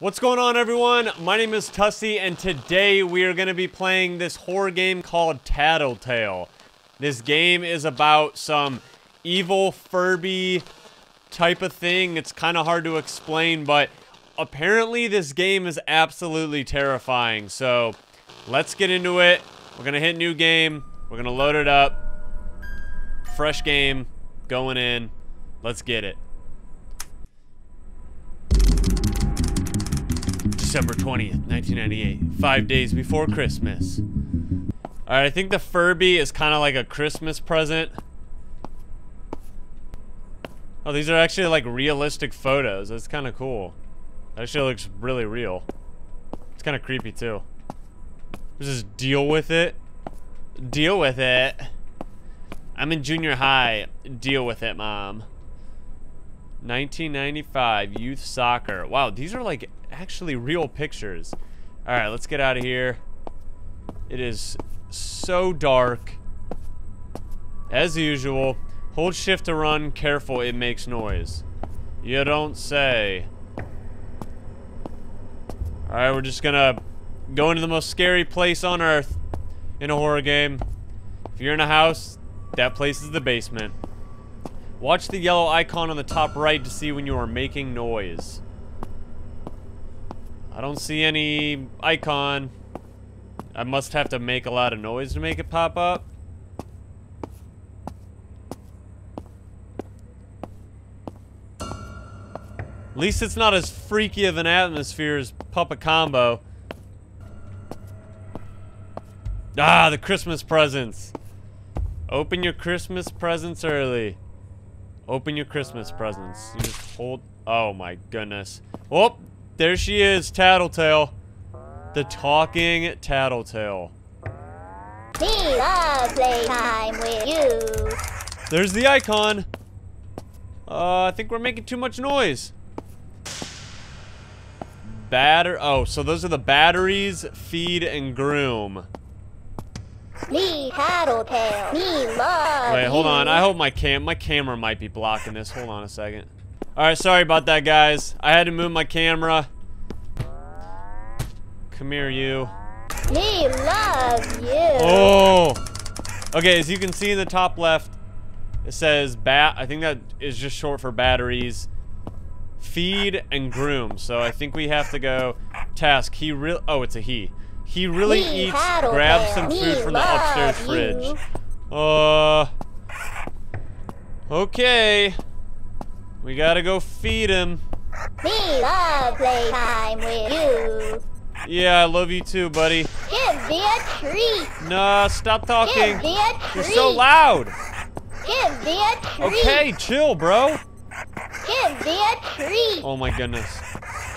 What's going on everyone? My name is Tussy and today we are going to be playing this horror game called Tattletail. This game is about some evil Furby type of thing. It's kind of hard to explain, but apparently this game is absolutely terrifying. So let's get into it. We're going to hit new game. We're going to load it up. Fresh game. Going in. Let's get it. December 20th, 1998. Five days before Christmas. Alright, I think the Furby is kind of like a Christmas present. Oh, these are actually like realistic photos. That's kind of cool. That actually looks really real. It's kind of creepy too. Just deal with it. Deal with it. I'm in junior high. Deal with it, mom. 1995 youth soccer. Wow, these are like actually real pictures. All right, let's get out of here. It is so dark. As usual, hold shift to run. Careful, it makes noise. You don't say. All right, we're just gonna go into the most scary place on earth in a horror game. If you're in a house, that place is the basement. Watch the yellow icon on the top right to see when you are making noise. I don't see any icon. I must have to make a lot of noise to make it pop up. At least it's not as freaky of an atmosphere as Papa Combo. Ah, the Christmas presents. Open your Christmas presents early. Open your Christmas presents. You just hold... Oh my goodness. Oh, there she is, Tattletail. The talking Tattletail. We love playtime with you. There's the icon. Uh, I think we're making too much noise. Batter. Oh, so those are the batteries, feed, and groom. Me Tattletail. Me love Wait, hold on. I hope my cam my camera might be blocking this. Hold on a second. All right, sorry about that, guys. I had to move my camera. Come here, you. Me love you. Oh. Okay, as you can see in the top left, it says bat. I think that is just short for batteries. Feed and groom. So I think we have to go task. He real. Oh, it's a he. He really Me eats. Tattletail. Grab some Me food from the upstairs you. fridge. Uh. Okay. We gotta go feed him. Me love playtime with you. Yeah, I love you too, buddy. Give me a treat. Nah, stop talking. Give me a treat. You're so loud. Give me a treat. Okay, chill, bro. Give me a treat. Oh my goodness.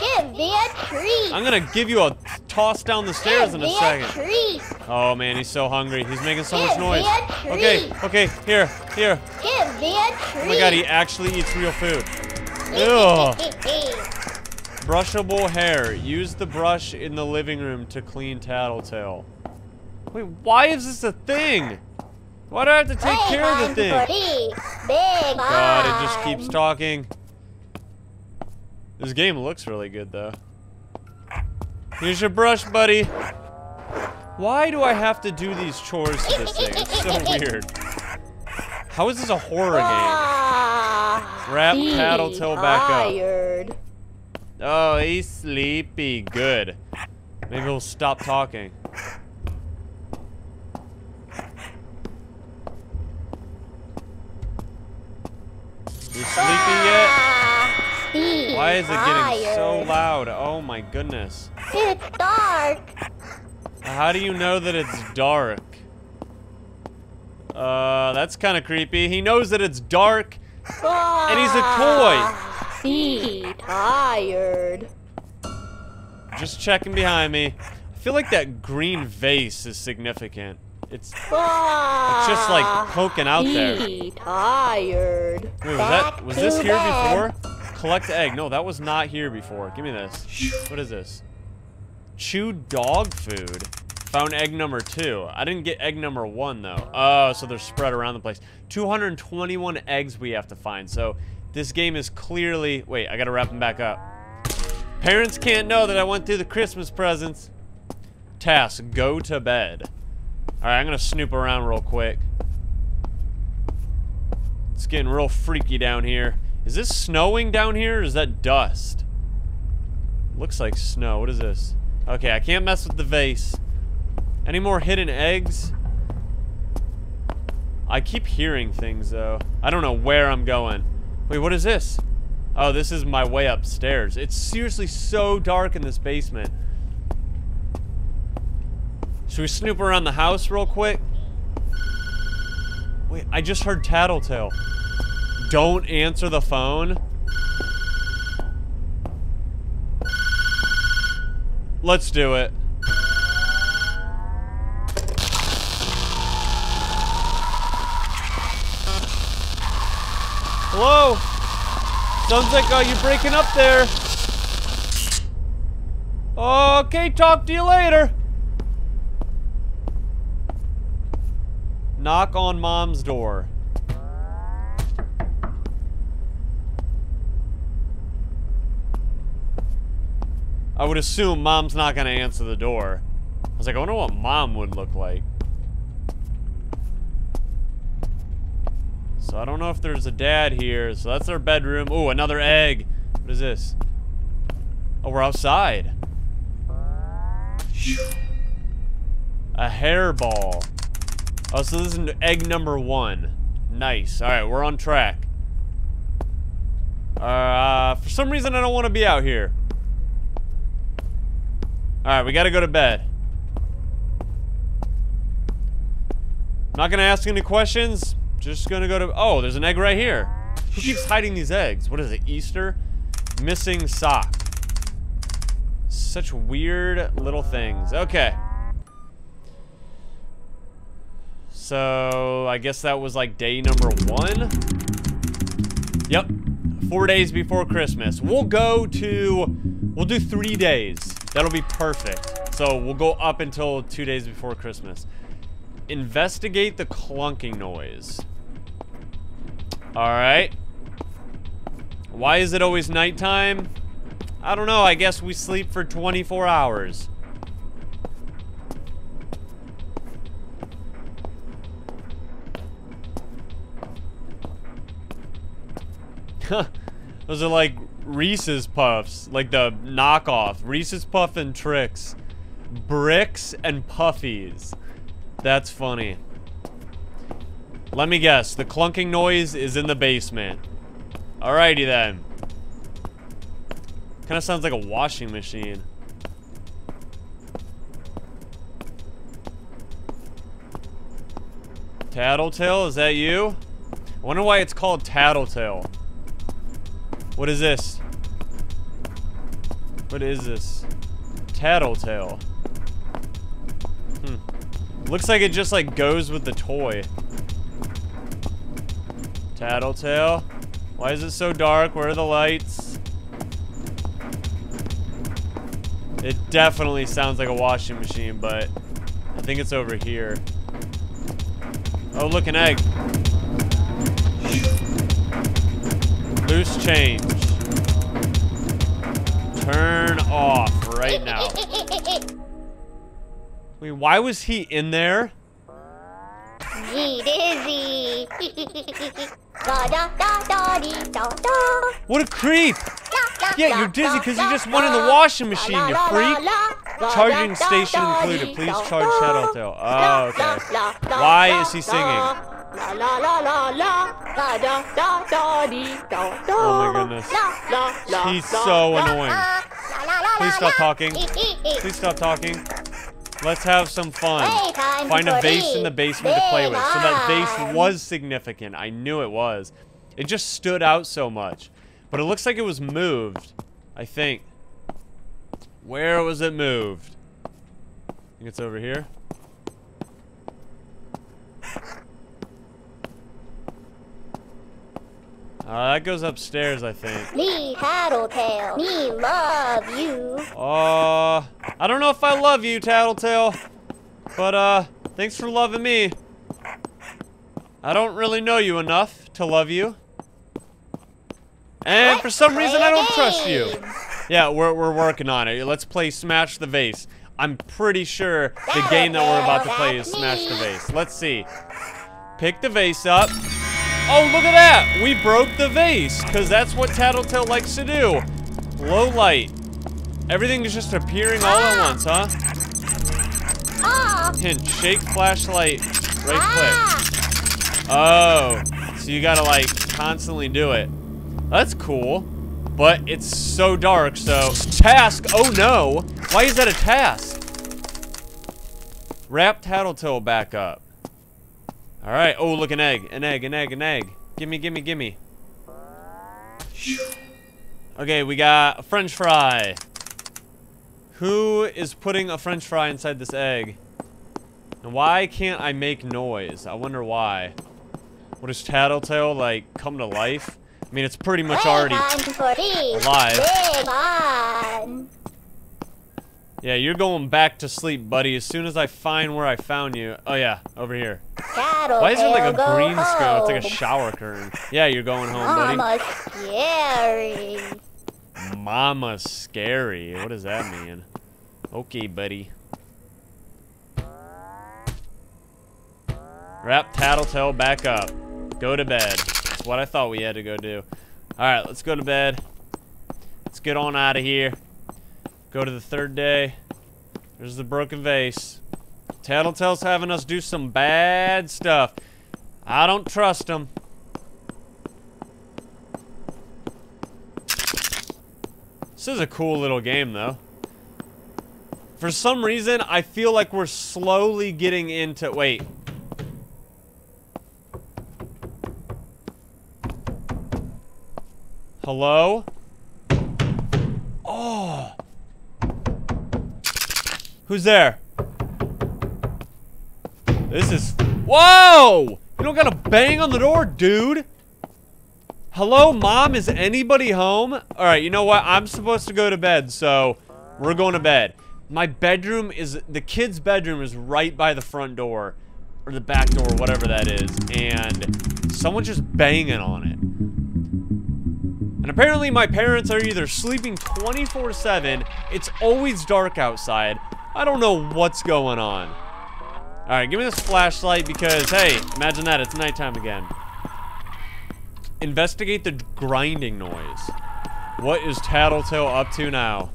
Give me a treat. I'm gonna give you a toss down the stairs in a second. treat. Oh man, he's so hungry. He's making so much noise. Okay, okay, here, here. Give me a treat. Oh my god, he actually eats real food. Ew. Brushable hair. Use the brush in the living room to clean Tattletail. Wait, why is this a thing? Why do I have to take care of the thing? Big God, it just keeps talking. This game looks really good, though. Here's your brush, buddy. Why do I have to do these chores to this thing? It's so weird. How is this a horror ah, game? Wrap Tattletail back up. Tired. Oh, he's sleepy. Good. Maybe he'll stop talking. You sleepy yet? Why is it getting so loud? Oh my goodness. It's dark. How do you know that it's dark? Uh, that's kind of creepy. He knows that it's dark, and he's a toy. He tired. Just checking behind me. I feel like that green vase is significant. It's it's just like poking out there. Wait, He tired. was that was this here before? Collect the egg. No, that was not here before. Give me this. What is this? Chew dog food. Found egg number two. I didn't get egg number one though. Oh, so they're spread around the place. 221 eggs we have to find. So this game is clearly. Wait, I gotta wrap them back up. Parents can't know that I went through the Christmas presents. Task, go to bed. Alright, I'm gonna snoop around real quick. It's getting real freaky down here. Is this snowing down here or is that dust? Looks like snow. What is this? Okay, I can't mess with the vase. Any more hidden eggs? I keep hearing things, though. I don't know where I'm going. Wait, what is this? Oh, this is my way upstairs. It's seriously so dark in this basement. Should we snoop around the house real quick? Wait, I just heard Tattletail. Don't answer the phone. Let's do it. Hello? Sounds like uh, you're breaking up there. Okay, talk to you later. Knock on mom's door. I would assume mom's not gonna answer the door. I was like, I wonder what mom would look like. So I don't know if there's a dad here. So that's our bedroom. Oh, another egg. What is this? Oh, we're outside. A hairball. Oh, so this is egg number one. Nice. All right, we're on track. Uh, for some reason, I don't want to be out here. All right, we got to go to bed. Not to ask any questions. Just gonna go to... Oh, there's an egg right here. Who keeps hiding these eggs? What is it, Easter? Missing sock. Such weird little things. Okay. So, I guess that was like day number one? Yep. Four days before Christmas. We'll go to... We'll do three days. That'll be perfect. So, we'll go up until two days before Christmas. Investigate the clunking noise. Alright. Why is it always nighttime? I don't know. I guess we sleep for 24 hours. Those are like Reese's Puffs. Like the knockoff. Reese's Puff and Trix. Bricks and Puffies. That's funny. Let me guess. The clunking noise is in the basement. Alrighty then. Kind of sounds like a washing machine. Tattletail, is that you? I wonder why it's called Tattletail. What is this? What is this? Tattletail. Hmm. Looks like it just like goes with the toy. Tattletail. Why is it so dark? Where are the lights? It definitely sounds like a washing machine, but I think it's over here. Oh, look, an egg. Loose change. Turn off right now. Wait, why was he in there? Dizzy. What a creep! Yeah, you're dizzy because you just went in the washing machine, you freak! Charging station included. Please charge Tattletail. Oh, okay. Why is he singing? Oh my goodness. He's so annoying. Please stop talking. Please stop talking. Let's have some fun. Find a vase in the basement to play with. So that vase was significant. I knew it was. It just stood out so much. But it looks like it was moved. I think. Where was it moved? I think it's over here. Uh, that goes upstairs, I think. Me Tattletail. Me love you. Uh, I don't know if I love you, Tattletail. But, uh, thanks for loving me. I don't really know you enough to love you. And for some reason, I don't trust you. Yeah, we're, we're working on it. Let's play Smash the Vase. I'm pretty sure the game that we're about to play is Smash the Vase. Let's see. Pick the vase up. Oh, look at that! We broke the vase, because that's what Tattletail likes to do. Low light. Everything is just appearing all at once, huh? Ah. Hint, shake flashlight, right Ah. click. Oh, so you gotta like constantly do it. That's cool, but it's so dark, so. Task, oh no! Why is that a task? Wrap Tattletail back up. Alright, oh look, an egg, an egg, an egg, an egg. Gimme, gimme, gimme. Okay, we got a french fry. Who is putting a french fry inside this egg? And why can't I make noise? I wonder why. What is Tattletail, like, come to life? I mean, it's pretty much already... Playtime for these alive. Yeah, you're going back to sleep, buddy, as soon as I find where I found you. Oh, yeah, over here. Why is there, like, a green screen? It's like a shower curtain. Yeah, you're going home, buddy. Mama's scary. Mama scary. What does that mean? Okay, buddy. Wrap Tattletail back up. Go to bed. That's what I thought we had to go do. Alright, let's go to bed. Let's get on out of here. Go to the third day. There's the broken vase. Tattletail's having us do some bad stuff. I don't trust him. This is a cool little game, though. For some reason, I feel like we're slowly getting into... Wait. Hello? Oh. Who's there? This is... Whoa! You don't gotta bang on the door, dude! Hello, Mom? Is anybody home? Alright, you know what? I'm supposed to go to bed, so we're going to bed. My bedroom is... The kid's bedroom is right by the front door. Or the back door, whatever that is. And someone's just banging on it. And apparently my parents are either sleeping 24-7, it's always dark outside. I don't know what's going on. Alright, give me this flashlight because, hey, imagine that, it's nighttime again. Investigate the grinding noise. What is Tattletail up to now?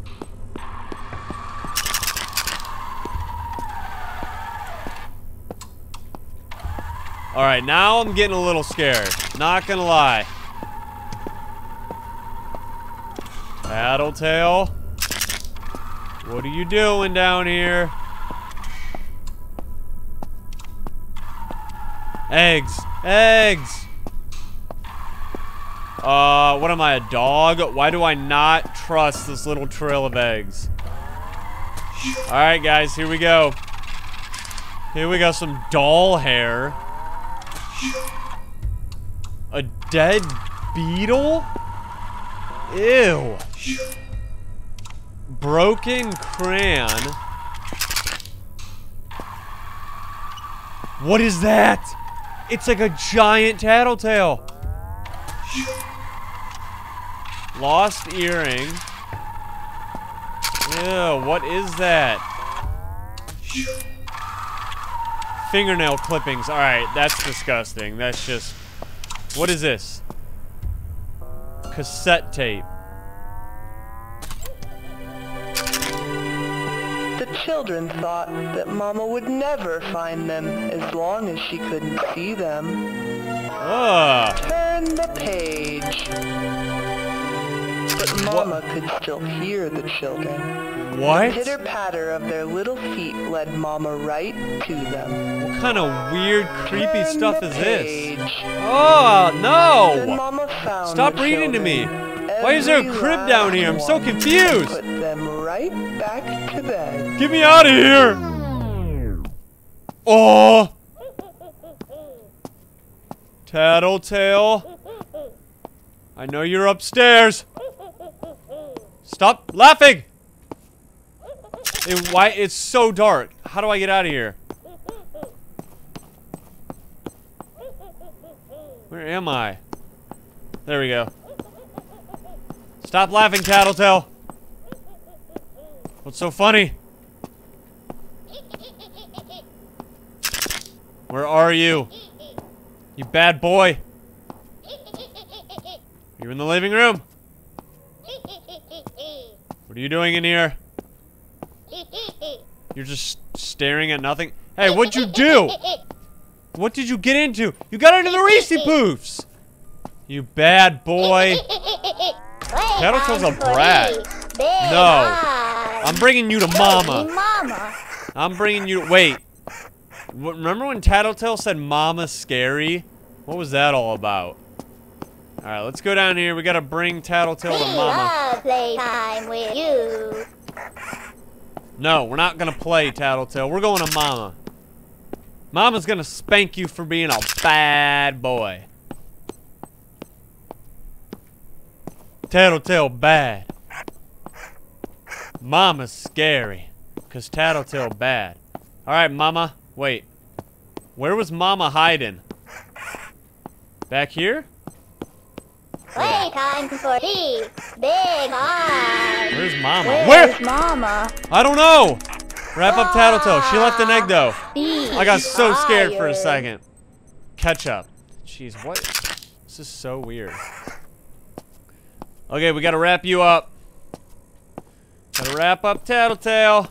Alright, now I'm getting a little scared. Not gonna lie. Tattletail? What are you doing down here? Eggs! Eggs! Uh, what am I, a dog? Why do I not trust this little trail of eggs? Alright, guys, here we go. Here we go, some doll hair. A dead beetle? Ew. Broken crayon. What is that? It's like a giant tattletale. Lost earring. Ew, what is that? Fingernail clippings. Alright, that's disgusting. That's just... What is this? Cassette tape. Children thought that Mama would never find them as long as she couldn't see them. Ugh. Turn the page. But Mama could still hear the children. What? Pitter patter of their little feet led Mama right to them. What kind of weird, creepy Turn stuff the is this? Oh, no! Mama found Stop the reading to me. Why is there a crib down here? I'm so confused. Put them right back to bed. Get me out of here! Oh! Tattletail. I know you're upstairs. Stop laughing! It, why? It's so dark. How do I get out of here? Where am I? There we go. Stop laughing, Tattletail. What's so funny? Where are you? You bad boy. You're in the living room? What are you doing in here? You're just staring at nothing? Hey, what'd you do? What did you get into? You got into the Reese Poofs! You bad boy. Tattletail's a brat. No. I'm bringing you to mama. Mama. I'm bringing you. to- Wait. Remember when Tattletail said "Mama scary"? What was that all about? All right, let's go down here. We gotta bring Tattletail We to Mama. playtime with you. No, we're not gonna play Tattletail. We're going to Mama. Mama's gonna spank you for being a bad boy. Tattletail bad. Mama's scary. Cause Tattletail bad. Alright, Mama. Wait. Where was Mama hiding? Back here? Playtime for tea. Big eye. Where's Mama? Where's Where? Mama? I don't know! Wrap up Tattletail. She left an egg ah, though. I got so scared for a second. Catch up. Jeez, what? This is so weird. Okay, we gotta wrap you up. Gotta wrap up Tattletail.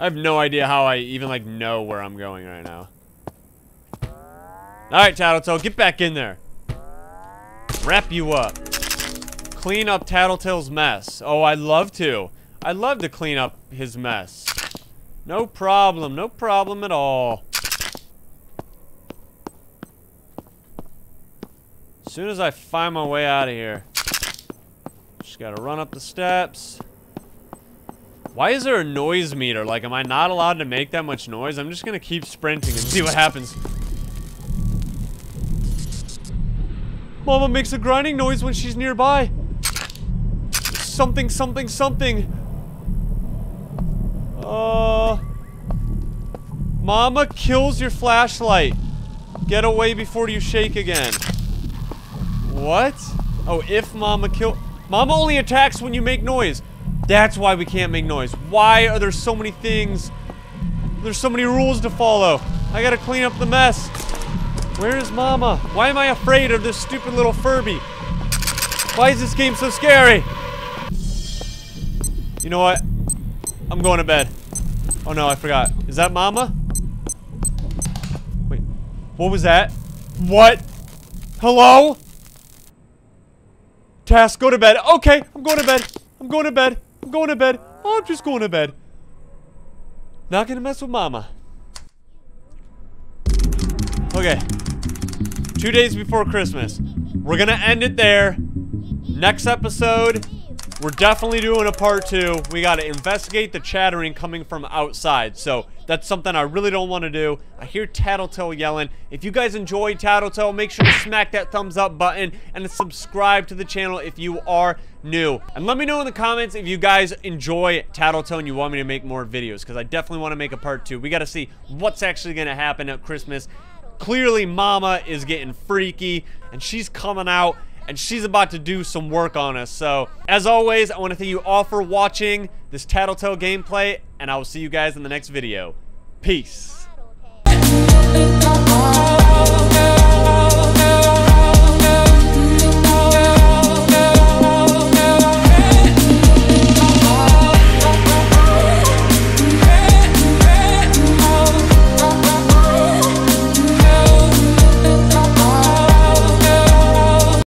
I have no idea how I even, like, know where I'm going right now. Alright, Tattletail, get back in there. Wrap you up. Clean up Tattletail's mess. Oh, I'd love to. I'd love to clean up his mess. No problem. No problem at all. As soon as I find my way out of here. Just gotta run up the steps. Why is there a noise meter? Like, am I not allowed to make that much noise? I'm just gonna keep sprinting and see what happens. Mama makes a grinding noise when she's nearby. Something, something, something. Uh. Mama kills your flashlight. Get away before you shake again. What? Oh, if Mama kill. Mama only attacks when you make noise. That's why we can't make noise. Why are there so many things? There's so many rules to follow. I gotta clean up the mess. Where is Mama? Why am I afraid of this stupid little Furby? Why is this game so scary? You know what? I'm going to bed. Oh no, I forgot. Is that Mama? Wait. What was that? What? Hello? Task, go to bed. Okay, I'm going to bed. I'm going to bed. I'm going to bed. I'm just going to bed. Not gonna mess with Mama. Okay. Two days before Christmas. We're gonna end it there. Next episode, we're definitely doing a part two. We gotta investigate the chattering coming from outside. So that's something I really don't want to do. I hear Tattletail yelling. If you guys enjoyed Tattletail, make sure to smack that thumbs up button and subscribe to the channel if you are new. And let me know in the comments if you guys enjoy Tattletail and you want me to make more videos because I definitely want to make a part two. We got to see what's actually going to happen at Christmas. Clearly, Mama is getting freaky and she's coming out and she's about to do some work on us. So, as always, I want to thank you all for watching this Tattletail gameplay, and I will see you guys in the next video. Peace.